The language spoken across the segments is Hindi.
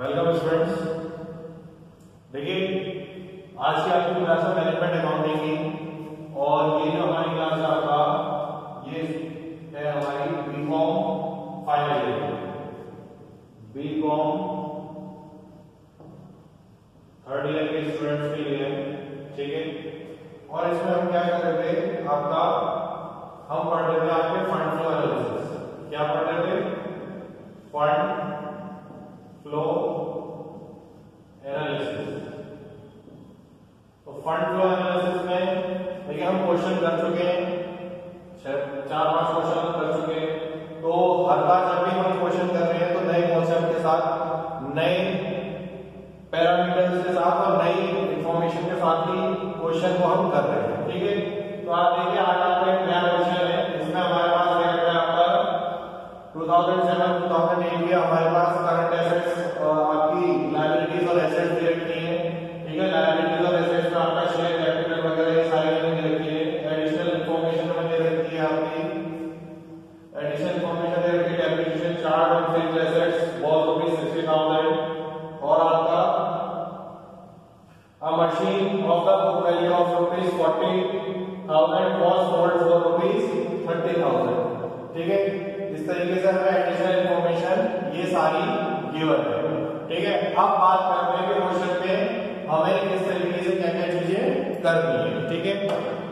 वेलकम स्टूडेंट्स देखिए, आज की आपकी क्लास है मैनेजमेंट अकाउंटिंग की और ये जो हमारी क्लास आपका, ये है हमारी BCom final year BCom third year के स्टूडेंट्स के लिए, ठीक है? और इसमें हम क्या कर रहे थे? आपका, हम पढ़ रहे थे आपके फंड फ्लो एनालिसिस क्या पढ़ रहे थे? फंड फ्लो एनालिसिस तो फंड फ्लो एनालिसिस में। देखिए हम क्वेश्चन कर चुके हैं। चार पाँच क्वेश्चन कर चुके हैं। तो हर बार जब भी हम क्वेश्चन कर रहे हैं तो नए कॉन्सेप्ट के साथ, नए पैरामीटर्स के साथ और नई इंफॉर्मेशन के साथ ही क्वेश्चन को हम कर रहे हैं। ठीक है? तो आप देखिए आज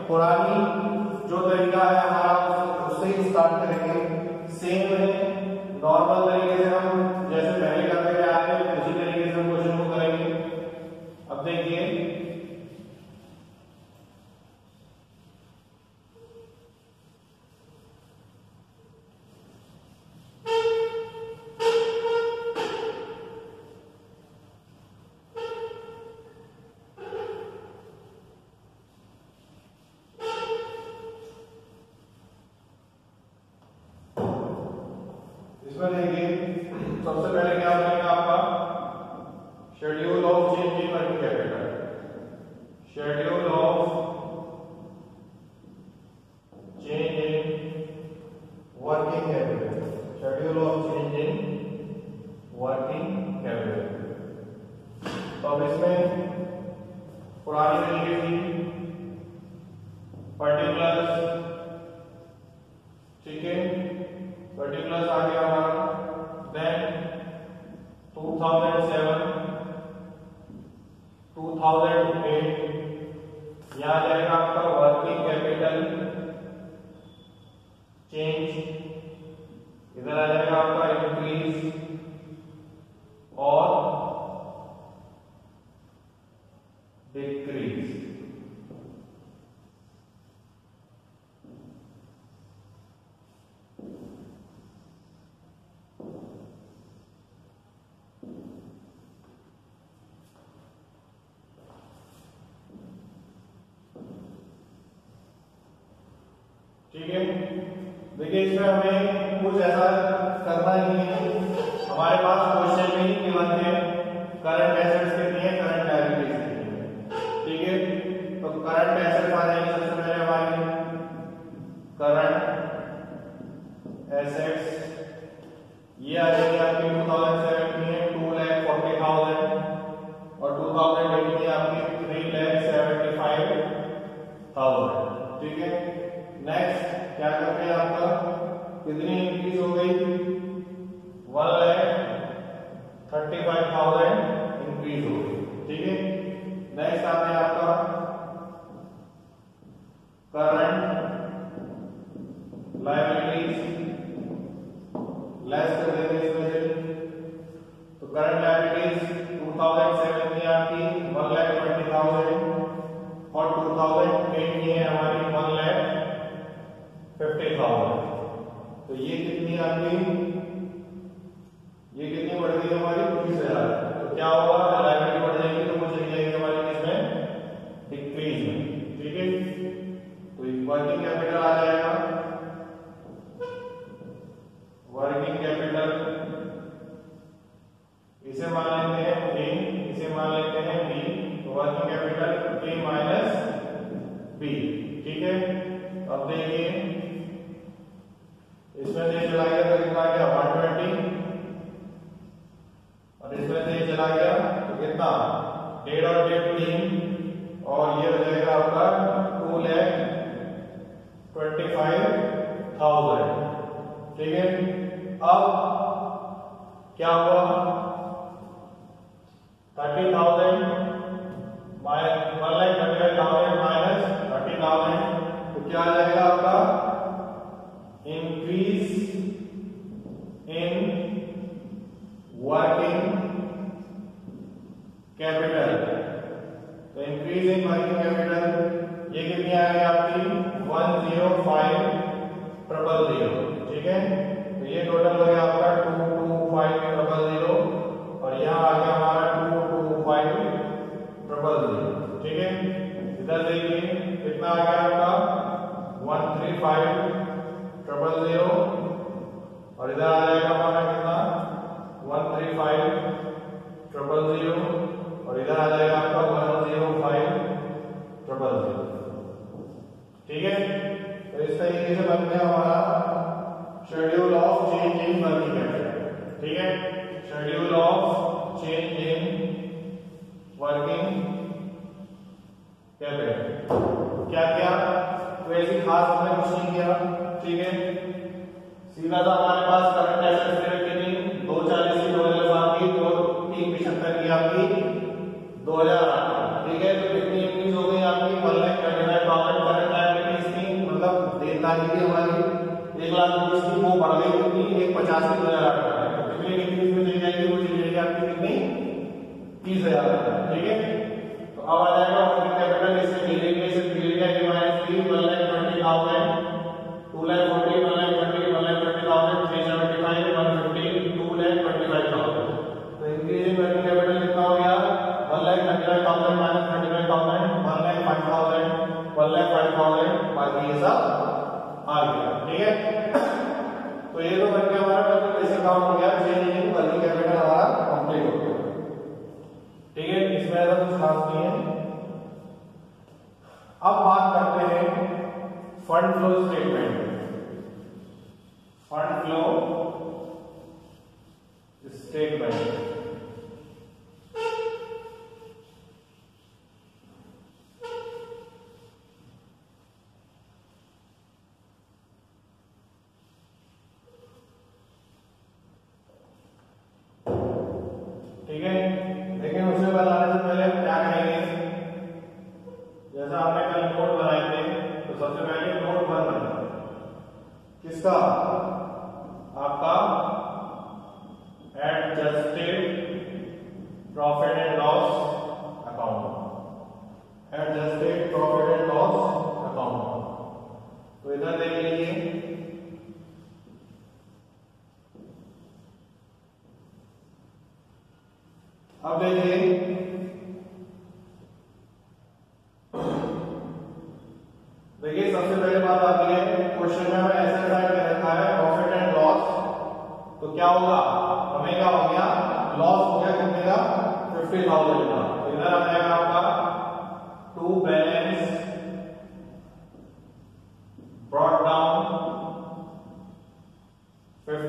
है इसमें देखिए सबसे पहले क्या बनेगा आपका schedule of change in working capital schedule of change in working capital schedule of change in working capital तो अब इसमें पुरानी तरीके थी पर्टिकुलर्स ठीक है पर्टिकुलर्स आ गया हमारा देन 2007 2008 यहाँ जाएगा आपका वर्किंग कैपिटल चेंज इधर आ जाएगा आपका इंक्रीज और डिक्रीज ठीक है देखिए इसमें हमें कुछ ऐसा करना ही नहीं है। हमारे पास क्वेश्चन में ही गिवन है करंट एसेट्स कितनी है करंट लाइबिलिटीज कितनी है। ठीक है तो करंट एसेट्स आ जाएँगे सबसे पहले हमारे करंट एसेट्स ये आ जाएँगे आपकी थाउज़ेंड पेंट 2008 की है हमारी वन लैख फिफ्टी थाउज़ेंड तो ये कितनी आपकी डेढ़ और डेढ़ तो तीन और ये हो जाएगा आपका two lakh twenty five thousand ठीक है? अब क्या हुआ? स्टेटमेंट ठीक है?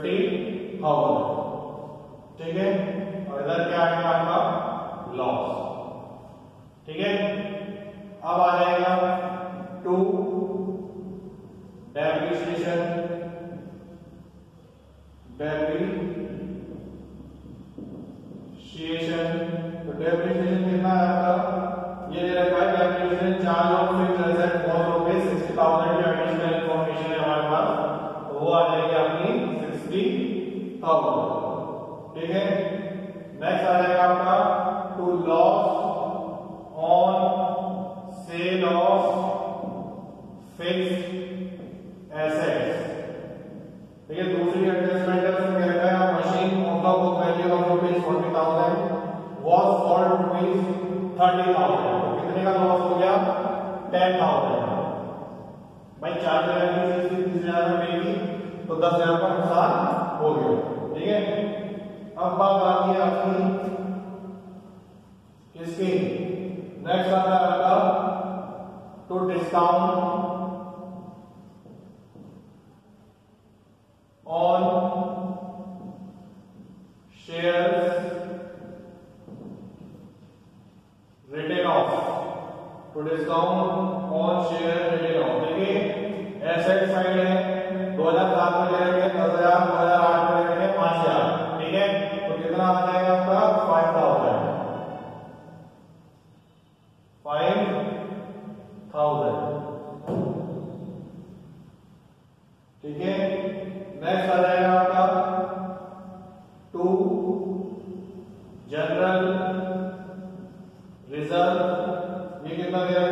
थर्टी थाउज़ेंड ठीक है? और इधर क्या आएगा आपका? लॉस ठीक है? अब आ जाएगा टू डेप्रिसिएशन डेप्रिसिएशन तो depreciation sale of fix assets ठीक है दूसरी एडजस्टमेंट है, उसमें कहता है? Machine of the book value of rupees forty thousand for rupees thirty thousand कितने का लॉस हो गया? टेन थाउज़ेंड भाई चार्ज हज़ार की तीस हज़ार में तो दस हज़ार का नुकसान हो गया। 刚 మీకు ఇంకా వేరే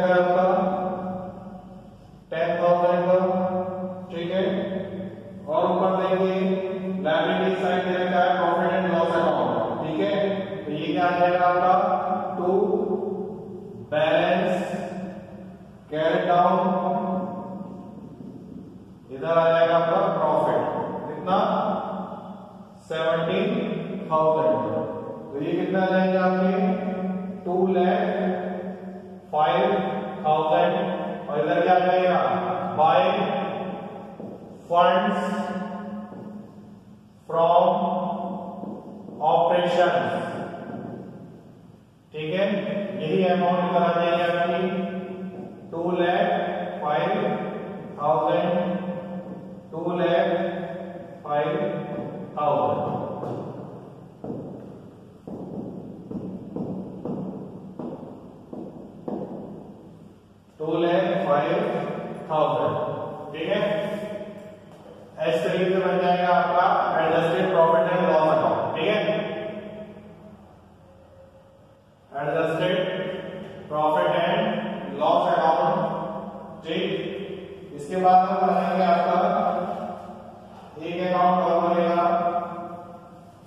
प्रॉफिट एंड लॉस अकाउंट ठीक? इसके बाद हम बनाएँगे आपका एक अकाउंट और बनेगा?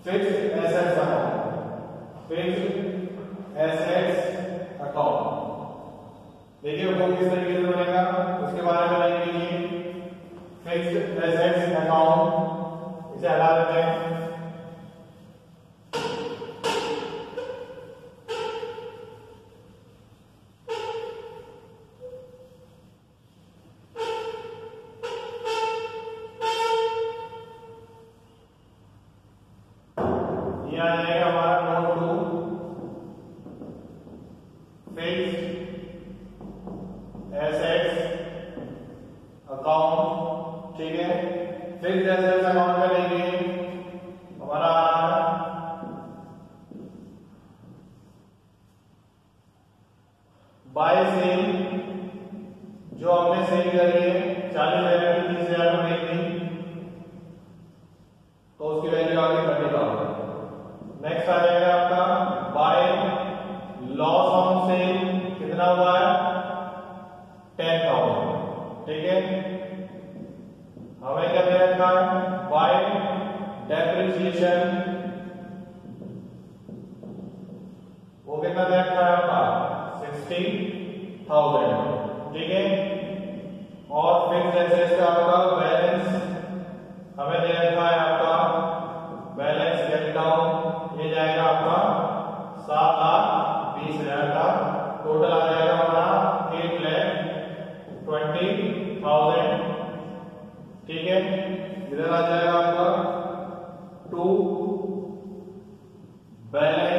Fix assets account fix assets account देखिए वो किस तरीके से बनेगा, उसके बारे में बनाएँगे फिक्स एसेट्स अकाउंट इसे हटा देते हैं। Yeah. डिवीज़न वो कितना दे रखा है आपका सिक्सटीन थाउज़ेंड ठीक है और फिक्स एसेट्स का आपका बैलेंस हमें दे रखा है आपका बैलेंस गेट डाउन ये जाएगा आपका सात लाख बीस हज़ार का टोटल आ जाएगा हमारा एट लैख ट्वेंटी थाउज़ेंड ठीक है इधर आ जाएगा आपका go back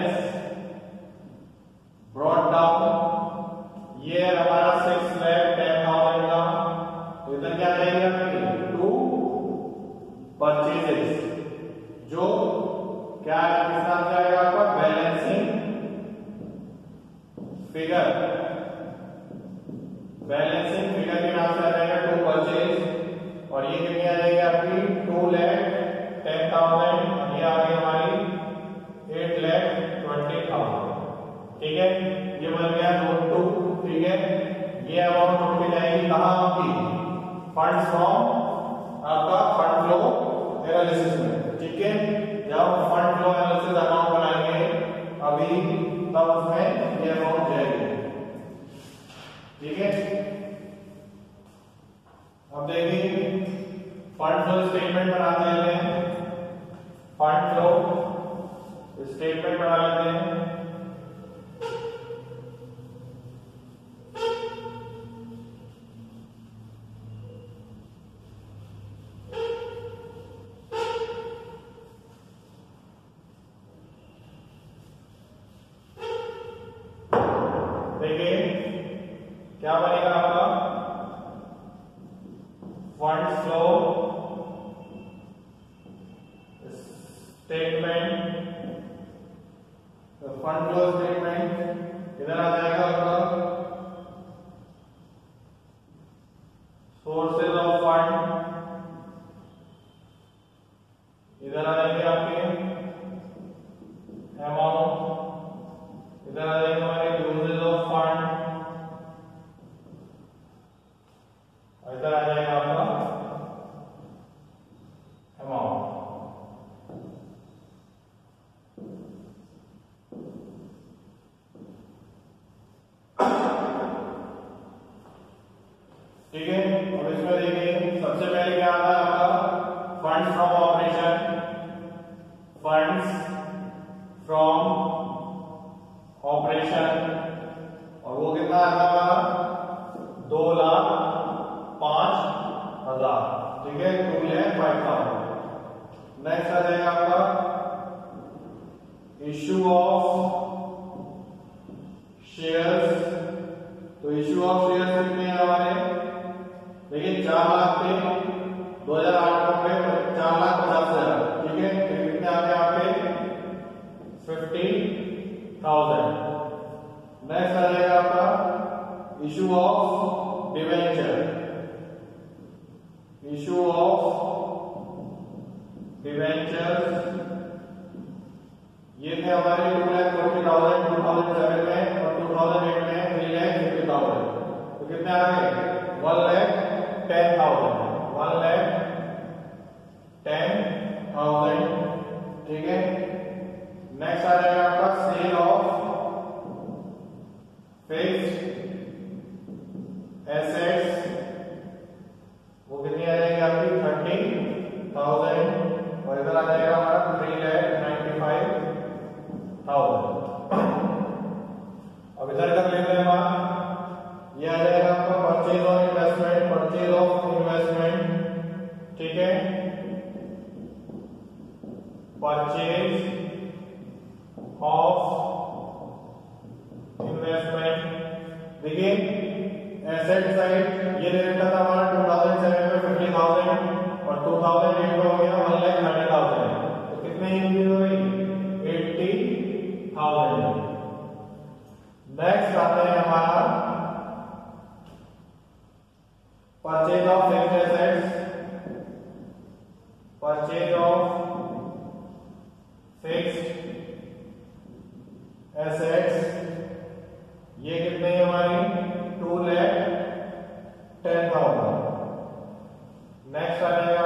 ये बन गया तो नोट टू ठीक है, ये अमाउंट होके जाएगी कहा आपकी? फंड फ्रॉम आपका फंड फ्लो एनालिसिस में। ठीक है जब फंड फ्लो क्या बनेगा आपका? Fund flow statement fund flow statement इधर आ जाएगा आपका? सोर्सेज ऑफ़ फंड इधर आ जाएँगे आपके. अमाउंट इधर आ जाएँगे हमारे यूजेज ऑफ़ फंड इधर आ जाएगा आपका अमाउंट ठीक है अब इसमें देखिए सबसे पहले क्या आता है आपका fund from operation funds from operation और वो कितना आता है दो लाख पाँच हज़ार ठीक है two lakh five thousand next आ जाएगा आपका इश्यू ऑफ़ शेयर्स तो इश्यू ऑफ़ शेयर्स कितने हमारे देखिए चार लाख थे दो हज़ार आठ में चार लाख पचास हज़ार। ठीक है? फिर कितने आ गए आपके? फिफ्टी थाउज़ेंड नेक्स्ट आ जाएगा आपका issue of debenture issue of debenture ये थे हमारे two lakh forty thousand two thousand seven में और टू थाउज़ेंड एट में थ्री लैख फिफ्टी थाउज़ेंड तो कितने आ गए one lakh ten thousand one lakh ten thousand ठीक है नेक्स्ट आ जाएगा आपका सेल ऑफ़ फिक्स्ड एसेट्स वो कितनी आ जाएगी आपकी थर्टी थाउज़ेंड और इधर आ जाएगा हमारा three lakh ninety five thousand अब इधर कर लेते हैं बात ये आ जाएगा आपका purchase of investment purchase of investment ठीक है? परचेज ऑफ़ इन्वेस्टमेंट देखिए एसेट साइड ये दे रखा था हमारा 2007 में 50000 और 2008 में हो गया 1 लाख 30000 तो कितने इंक्रीज हो गई 80000 नेक्स्ट आता है हमारा purchase of fixed assets purchase of fixed assets ये कितने है हमारी? Two lakh ten thousand next आ जाएगा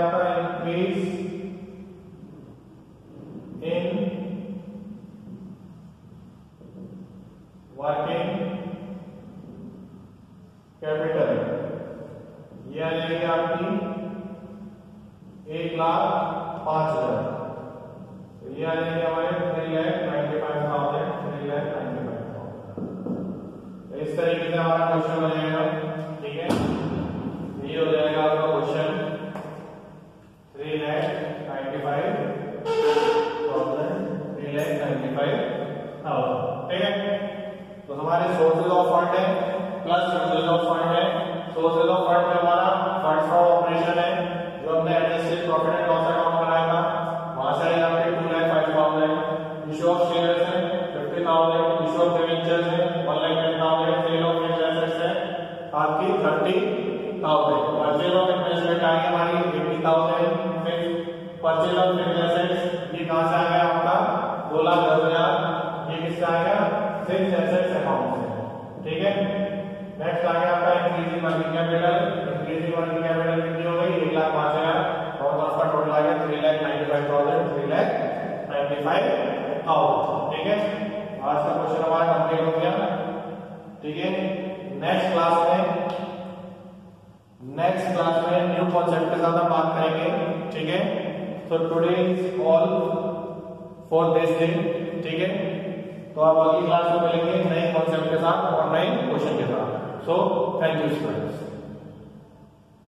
किसका आएगा फिक्स्ड एसेट्स अकाउंट से ठीक है? नेक्स्ट आ गया आपका increasing working capital increasing working capital कितनी हो गई? एक लाख पाँच हज़ार। और उसका टोटल आ गया three lakh ninety five thousand three lakh ninety five thousand ठीक है? आज का क्वेश्चन हमारा कंप्लीट हो गया। ठीक है? नेक्स्ट क्लास में नेक्स्ट क्लास में न्यू कॉन्सेप्ट के साथ हम बात करेंगे। ठीक है? So today is all for this day ठीक है? तो आप अगली क्लास में मिलेंगे नए कॉन्सेप्ट के साथ और नए क्वेश्चन के साथ। So thank you students